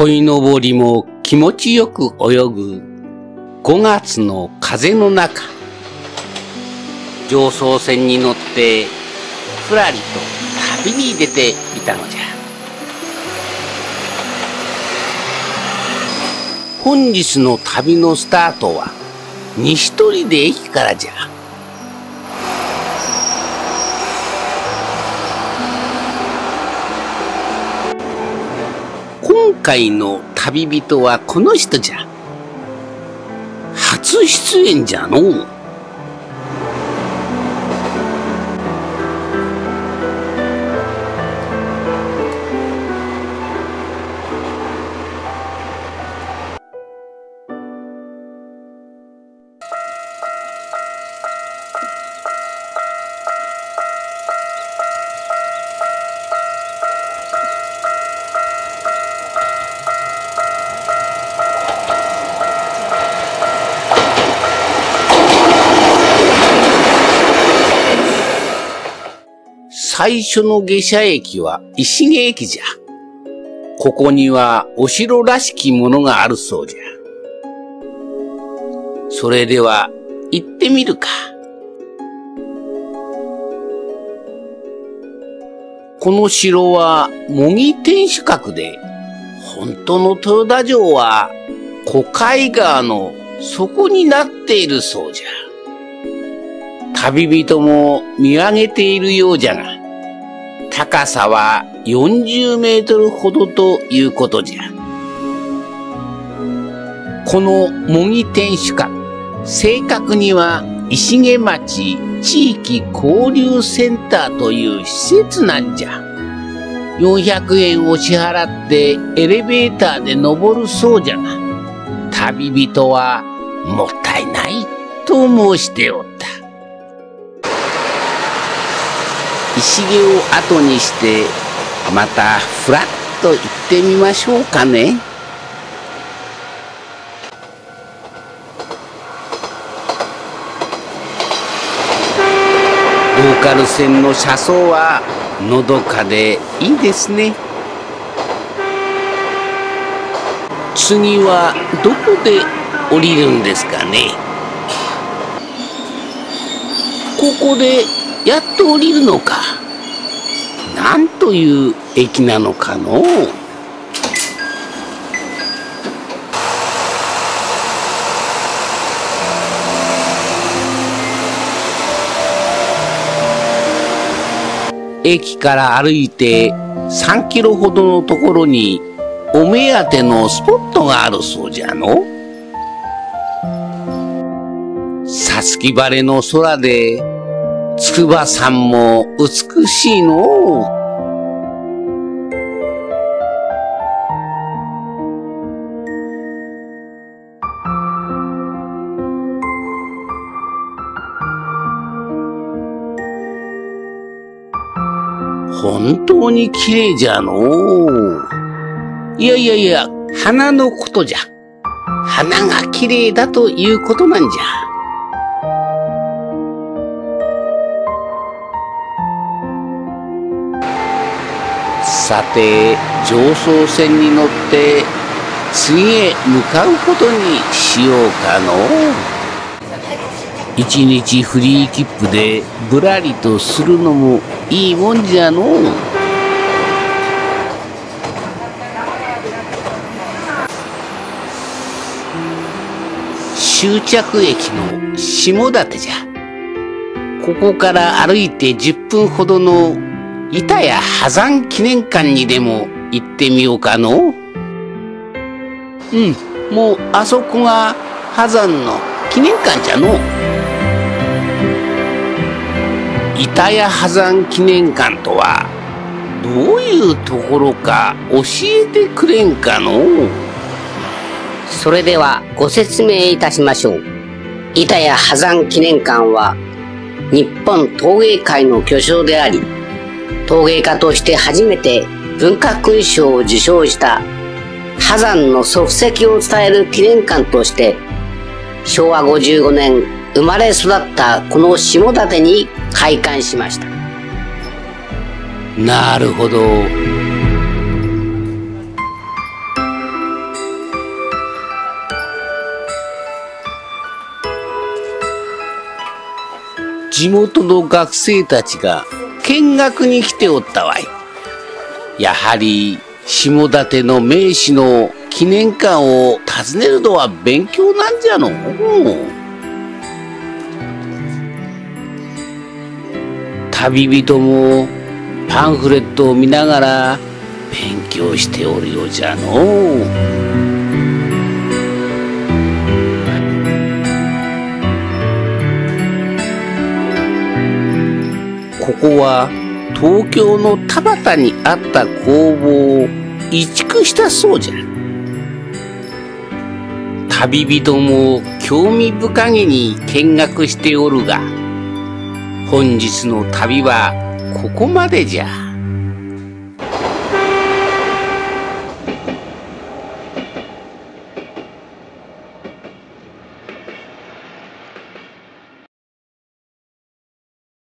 鯉のぼりも気持ちよく泳ぐ5月の風の中。上層船に乗ってふらりと旅に出てみたのじゃ。本日の旅のスタートは西取で駅からじゃ。回の旅人はこの人じゃ。初出演じゃのう。最初の下車駅は石毛駅じゃ。ここにはお城らしきものがあるそうじゃ。それでは行ってみるか。この城は模擬天守閣で、本当の豊田城は小海川の底になっているそうじゃ。旅人も見上げているようじゃが、高さは40メートルほどということじゃ。この模擬天守閣、正確には石毛町地域交流センターという施設なんじゃ。400円を支払ってエレベーターで登るそうじゃが、旅人はもったいないと申しておった。石毛を後にしてまたふらっと行ってみましょうかね。ローカル線の車窓はのどかでいいですね。次はどこで降りるんですかねここでやっと降りるのか。なんという駅なのかのう駅から歩いて3キロほどのところにお目当てのスポットがあるそうじゃの。さつき晴れの空で筑波山も美しいの本当に綺麗じゃのいやいやいや、花のことじゃ。花が綺麗だということなんじゃ。さて上層線に乗って次へ向かうことにしようかの。一日フリー切符でぶらりとするのもいいもんじゃの。終着駅の下館じゃ。ここから歩いて10分ほどの板や破山記念館にでも行ってみようかの。うんもうあそこが破山の記念館じゃの。板屋破山記念館とはどういうところか教えてくれんかの。それではご説明いたしましょう。板屋破山記念館は日本陶芸界の巨匠であり陶芸家として初めて文化勲章を受賞した波山の足跡を伝える記念館として昭和55年生まれ育ったこの下館に開館しました。なるほど。地元の学生たちが見学に来ておったわい。やはり下館の名士の記念館を訪ねるのは勉強なんじゃの？旅人もパンフレットを見ながら勉強しておるようじゃのこは東京の田端にあった工房を移築したそうじゃ旅人も興味深げに見学しておるが本日の旅はここまでじゃ。